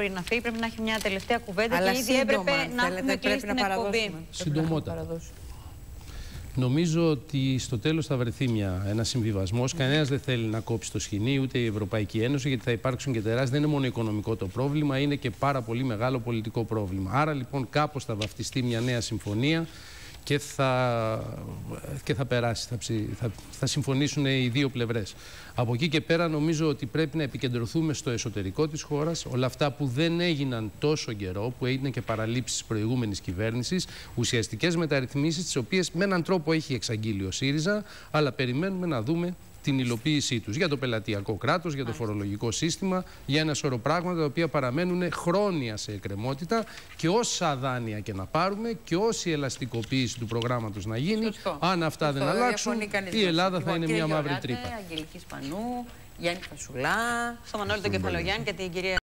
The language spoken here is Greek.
μπορεί να φύγει, πρέπει να έχει μια τελευταία κουβέντα Αλλά και ήδη σύντομα, έπρεπε αν να θέλετε, έχουμε πρέπει κλείσει να την εκπομπή. παραδώσουμε. Συντομότατα. Πρέπει να παραδώσουμε. Νομίζω ότι στο τέλος θα βρεθεί μια, ένα συμβιβασμός. Κανένας δεν θέλει να κόψει το σκηνή, ούτε η Ευρωπαϊκή Ένωση, γιατί θα υπάρξουν και τεράστια. Δεν είναι μόνο οικονομικό το πρόβλημα, είναι και πάρα πολύ μεγάλο πολιτικό πρόβλημα. Άρα λοιπόν κάπως θα βαφτιστεί μια νέα συμφωνία και θα, και θα περάσει, θα, ψη- θα, θα συμφωνήσουν οι δύο πλευρές. Από εκεί και πέρα νομίζω ότι πρέπει να επικεντρωθούμε στο εσωτερικό της χώρας, όλα αυτά που δεν έγιναν τόσο καιρό, που έγιναν και παραλήψεις της προηγούμενης κυβέρνησης, ουσιαστικές μεταρρυθμίσεις, τις οποίες με έναν τρόπο έχει εξαγγείλει ο ΣΥΡΙΖΑ, αλλά περιμένουμε να δούμε την υλοποίησή τους για το πελατειακό κράτος, για το φορολογικό σύστημα, για ένα σωρό πράγματα τα οποία παραμένουν χρόνια σε εκκρεμότητα και όσα δάνεια και να πάρουμε και όση ελαστικοποίηση του προγράμματος να γίνει, Σωστό. αν αυτά Σωστό, δεν δεν αλλάξουν, διαφωνεί κανείς η μαζί. Ελλάδα θα Λοιπόν, είναι κύριε μια μαύρη Γεωργάτε, τρύπα. Αγγελική Σπανού, Γιάννη Φασουλά. Στο Μανώλη τον Κεφαλογιάννη και την κυρία